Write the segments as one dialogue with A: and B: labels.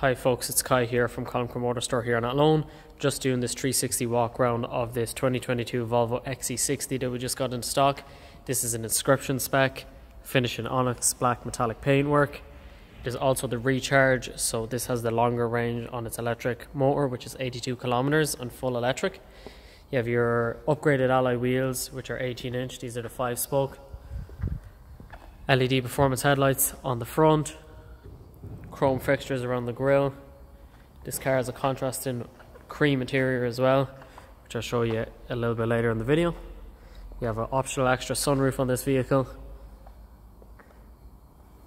A: Hi folks, it's Kai here from Colm Quinn Motor Store here on Athlone. Just doing this 360 walk around of this 2022 Volvo XC60 that we just got in stock. This is an inscription spec, finish in onyx black metallic paintwork. There's also the recharge, so this has the longer range on its electric motor, which is 82 kilometers and full electric. You have your upgraded alloy wheels, which are 18 inch. These are the five spoke. LED performance headlights on the front, chrome fixtures around the grille. This car has a contrasting cream interior as well, which I'll show you a little bit later in the video. You have an optional extra sunroof on this vehicle.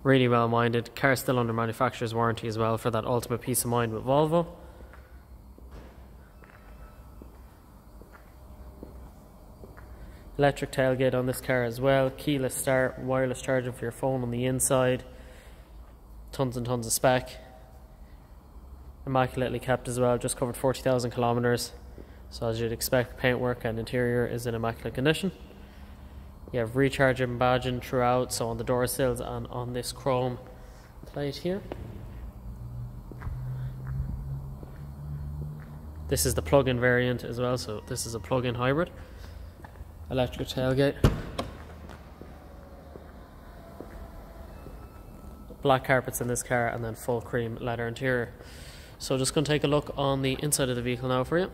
A: Really well minded. Car still under manufacturer's warranty as well for that ultimate peace of mind with Volvo. Electric tailgate on this car as well. Keyless start, wireless charging for your phone on the inside tons and tons of spec. Immaculately kept as well, just covered 40,000 kilometers. So as you'd expect, paintwork and interior is in immaculate condition. You have recharging badging throughout, so on the door sills and on this chrome plate here. This is the plug-in variant as well, so this is a plug-in hybrid. Electric tailgate. Black carpets in this car and then full cream leather interior. So just going to take a look on the inside of the vehicle now for you.